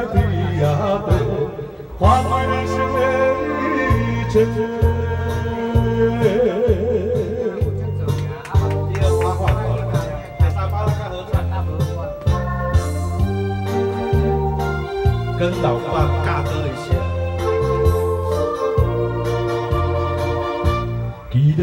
不知天涯地，花开人生的一切。跟老伴尬歌一下。既然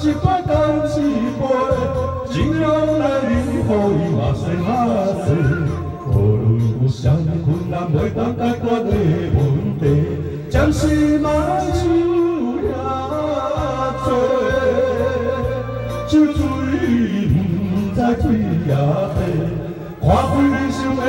一杯，干一杯，尽量来饮，互伊嘛西嘛西。无论有啥困难，袂当解决的问题，暂时莫想遐多。酒醉不知天涯地，看开人生的